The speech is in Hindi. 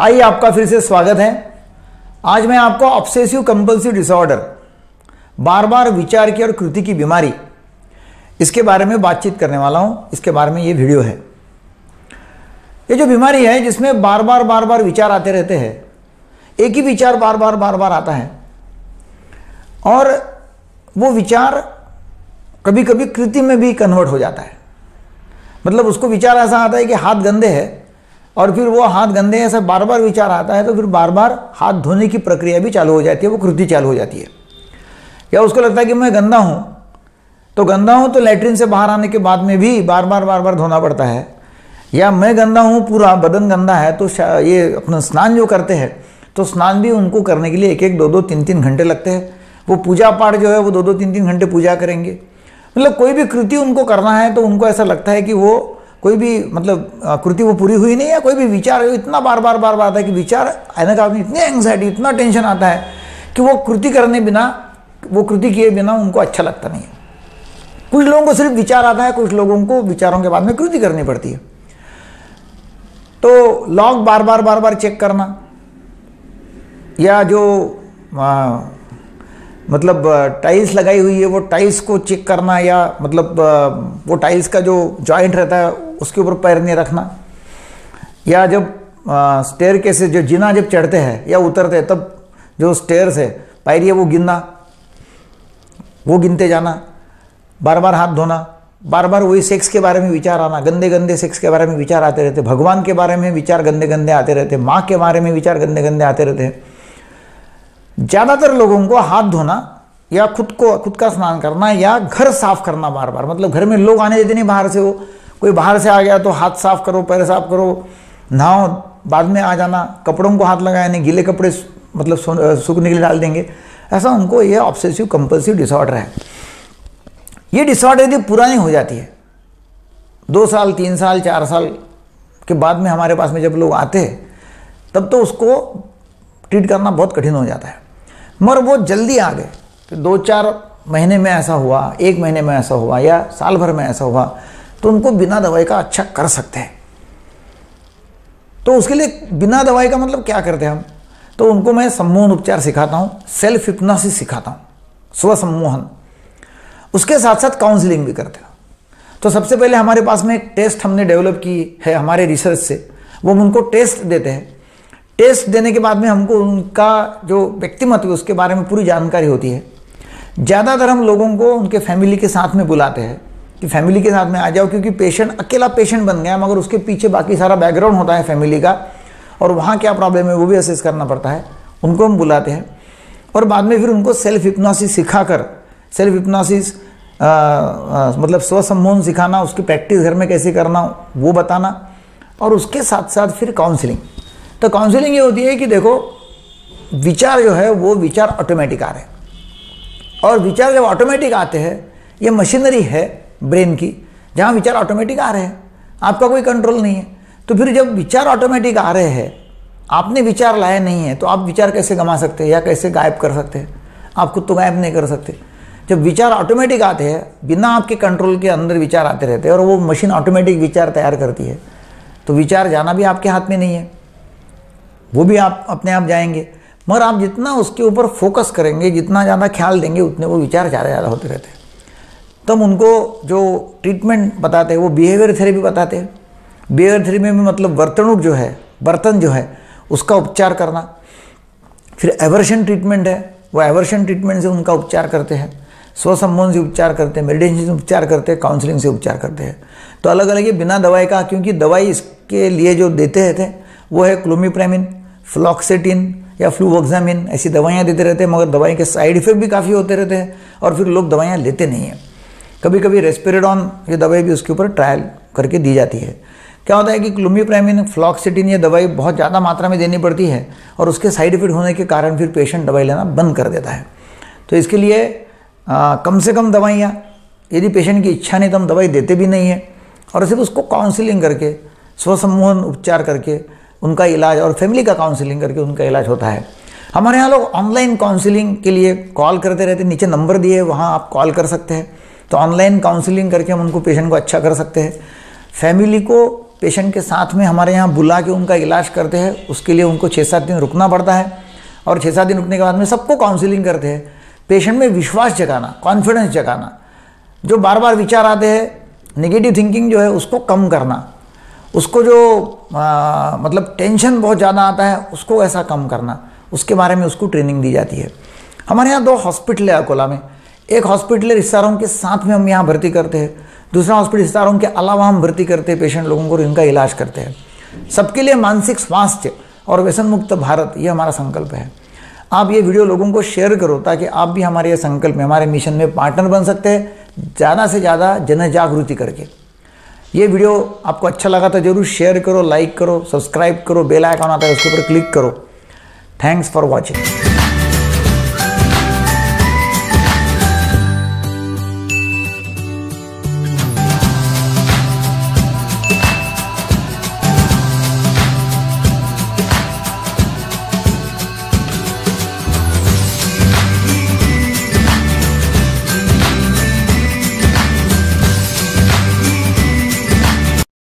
आइए आपका फिर से स्वागत है। आज मैं आपको ऑब्सेसिव कंपल्सिव डिसऑर्डर बार बार विचार की और कृति की बीमारी, इसके बारे में बातचीत करने वाला हूँ। इसके बारे में ये वीडियो है। ये जो बीमारी है, जिसमें बार बार बार बार विचार आते रहते हैं, एक ही विचार बार बार बार बार आता है, और वो विचार कभी कभी कृति में भी कन्वर्ट हो जाता है। मतलब उसको विचार ऐसा आता है कि हाथ गंदे है और फिर वो हाथ गंदे ऐसा बार बार विचार आता है तो फिर बार बार हाथ धोने की प्रक्रिया भी चालू हो जाती है, वो कृति चालू हो जाती है। या उसको लगता है कि मैं गंदा हूँ तो गंदा हूँ तो लेटरिन से बाहर आने के बाद में भी बार बार बार बार धोना पड़ता है। या मैं गंदा हूँ, पूरा बदन गंदा है तो ये अपना स्नान जो करते हैं तो स्नान भी उनको करने के लिए एक एक दो दो तीन तीन घंटे लगते हैं। वो पूजा पाठ जो है, वो दो दो तीन तीन घंटे पूजा करेंगे। मतलब कोई भी कृति उनको करना है तो उनको ऐसा लगता है कि वो कोई भी मतलब कृति वो पूरी हुई नहीं है कोई भी विचार इतना बार बार बार बार आता है कि विचार आने का इतनी एंग्जाइटी इतना टेंशन आता है कि वो कृति करने बिना वो कृति किए बिना उनको अच्छा लगता नहीं है। कुछ लोगों को सिर्फ़ विचार आता है कुछ लोगों को विचारों के बाद में कृति करनी पड़ती है। तो लॉग बार बार बार बार चेक करना या जो आ, मतलब टाइल्स लगाई हुई है, वो टाइल्स को चेक करना या मतलब वो टाइल्स का जो जॉइंट रहता है, उसके ऊपर पैर नहीं रखना। या जब स्टेयर के से जो जिना जब चढ़ते हैं या उतरते हैं, तब जो स्टेयर है, पैर है वो गिनना, वो गिनते जाना बार बार हाथ धोना बार बार वही सेक्स के बारे में विचार आना गंदे गंदे सेक्स के बारे में विचार आते रहते, भगवान के बारे में विचार गंदे गंदे आते रहते, माँ के बारे में विचार गंदे गंदे आते रहते हैं। ज़्यादातर लोगों को हाथ धोना या खुद को, खुद का स्नान करना या घर साफ़ करना बार बार मतलब घर में लोग आने देते नहीं, बाहर से हो कोई बाहर से आ गया तो हाथ साफ़ करो, पैर साफ़ करो, नहाओ, बाद में आ जाना, कपड़ों को हाथ लगाया नहीं, गीले कपड़े मतलब सूखने के लिए डाल देंगे। ऐसा उनको ये ऑब्सेसिव कंपल्सिव डिसऑर्डर है। ये डिसऑर्डर यदि पुरानी हो जाती है, दो साल, तीन साल, चार साल के बाद में हमारे पास में जब लोग आते हैं, तब तो उसको ट्रीट करना बहुत कठिन हो जाता है। मगर वो जल्दी आ गए। तो दो चार महीने में ऐसा हुआ, एक महीने में ऐसा हुआ या साल भर में ऐसा हुआ तो उनको बिना दवाई का अच्छा कर सकते हैं। तो उसके लिए बिना दवाई का मतलब क्या करते हैं हम? तो उनको मैं सम्मोहन उपचार सिखाता हूँ, सेल्फ हिप्नोसिस सिखाता हूँ, स्व सम्मोहन। उसके साथ साथ काउंसलिंग भी करते हैं। तो सबसे पहले हमारे पास में एक टेस्ट हमने डेवलप की है, हमारे रिसर्च से। वो हम उनको टेस्ट देते हैं। टेस्ट देने के बाद में हमको उनका जो व्यक्तिमत्व है, उसके बारे में पूरी जानकारी होती है। ज़्यादातर हम लोगों को उनके फैमिली के साथ में बुलाते हैं कि फैमिली के साथ में आ जाओ, क्योंकि पेशेंट अकेला पेशेंट बन गया मगर उसके पीछे बाकी सारा बैकग्राउंड होता है फैमिली का, और वहाँ क्या प्रॉब्लम है, वो भी असेस करना पड़ता है। उनको हम बुलाते हैं। और बाद में फिर उनको सेल्फ हिप्नोसिस सिखाकर सेल्फ हिप्नोसिस मतलब स्व सम्मोहन सिखाना, उसकी प्रैक्टिस घर में कैसे करना, वो बताना, और उसके साथ साथ फिर काउंसलिंग तो काउंसलिंग ये होती है कि देखो, विचार जो है, वो विचार ऑटोमेटिक आ रहे हैं। और विचार जब ऑटोमेटिक आते हैं, ये मशीनरी है ब्रेन की, जहाँ विचार ऑटोमेटिक आ रहे हैं। आपका कोई कंट्रोल नहीं है। तो फिर जब विचार ऑटोमेटिक आ रहे हैं, आपने विचार लाया नहीं है तो आप विचार कैसे गमा सकते हैं या कैसे गायब कर सकते हैं? आप खुद तो गायब नहीं कर सकते। जब विचार ऑटोमेटिक आते हैं, बिना आपके कंट्रोल के अंदर विचार आते रहते हैं और वो मशीन ऑटोमेटिक विचार तैयार करती है तो विचार जाना भी आपके हाथ में नहीं है। वो भी आप अपने आप जाएँगे। मगर आप जितना उसके ऊपर फोकस करेंगे, जितना ज़्यादा ख्याल देंगे, उतने वो विचार ज़्यादा ज़्यादा होते रहते हैं। तब उनको जो ट्रीटमेंट बताते हैं, वो बिहेवियर थेरेपी बताते हैं। बिहेवियर थेरेपी में मतलब वर्तणुक जो है बर्तन जो है, उसका उपचार करना। फिर एवर्शन ट्रीटमेंट है, वो एवर्शन ट्रीटमेंट से उनका उपचार करते हैं। स्वसम्मोहन से उपचार करते हैं मेडिटेशन से उपचार करते हैं काउंसलिंग से उपचार करते हैं। तो अलग अलग ये बिना दवाई का, क्योंकि दवाई इसके लिए जो देते थे वो है क्लोमीप्रेमिन फ्लॉक्सेटिन या फ्लूवोक्सामिन ऐसी दवाइयाँ देते रहते हैं मगर दवाई के साइड इफ़ेक्ट भी काफ़ी होते रहते हैं और फिर लोग दवाइयाँ लेते नहीं हैं। कभी कभी रेस्पिरेडॉन ये दवाई भी उसके ऊपर ट्रायल करके दी जाती है। क्या होता है कि क्लोमीप्रेमिन फ्लॉक्सिटिन ये दवाई बहुत ज़्यादा मात्रा में देनी पड़ती है और उसके साइड इफ़ेक्ट होने के कारण फिर पेशेंट दवाई लेना बंद कर देता है। तो इसके लिए आ, कम से कम दवाइयाँ यदि पेशेंट की इच्छा नहीं तो हम दवाई देते भी नहीं है और सिर्फ़ उसको काउंसिलिंग करके स्वसम्मोहन उपचार करके उनका इलाज और फैमिली का काउंसलिंग करके उनका इलाज होता है। हमारे यहाँ लोग ऑनलाइन काउंसलिंग के लिए कॉल करते रहते नीचे नंबर दिए, वहाँ आप कॉल कर सकते हैं। तो ऑनलाइन काउंसलिंग करके हम उनको पेशेंट को अच्छा कर सकते हैं। फैमिली को पेशेंट के साथ में हमारे यहाँ बुला के उनका इलाज करते हैं, उसके लिए उनको छः सात दिन रुकना पड़ता है और छः सात दिन रुकने के बाद में सबको काउंसिलिंग करते हैं। पेशेंट में विश्वास जगाना कॉन्फिडेंस जगाना, जो बार बार विचार आते हैं नेगेटिव थिंकिंग जो है उसको कम करना। उसको जो आ, मतलब टेंशन बहुत ज़्यादा आता है उसको ऐसा कम करना। उसके बारे में उसको ट्रेनिंग दी जाती है। हमारे यहाँ दो हॉस्पिटल है अकोला में। एक हॉस्पिटल रिश्तेदारों के साथ में हम यहाँ भर्ती करते हैं। दूसरा हॉस्पिटल रिश्तेदारों के अलावा हम भर्ती करते हैं पेशेंट लोगों को और इनका इलाज करते हैं। सबके लिए मानसिक स्वास्थ्य और व्यसन मुक्त भारत ये हमारा संकल्प है। आप ये वीडियो लोगों को शेयर करो ताकि आप भी हमारे ये संकल्प में हमारे मिशन में पार्टनर बन सकते हैं ज़्यादा से ज़्यादा जन जागृति करके। ये वीडियो आपको अच्छा लगा तो ज़रूर शेयर करो लाइक करो सब्सक्राइब करो बेल आइकन आता है उसके ऊपर क्लिक करो. Thanks for watching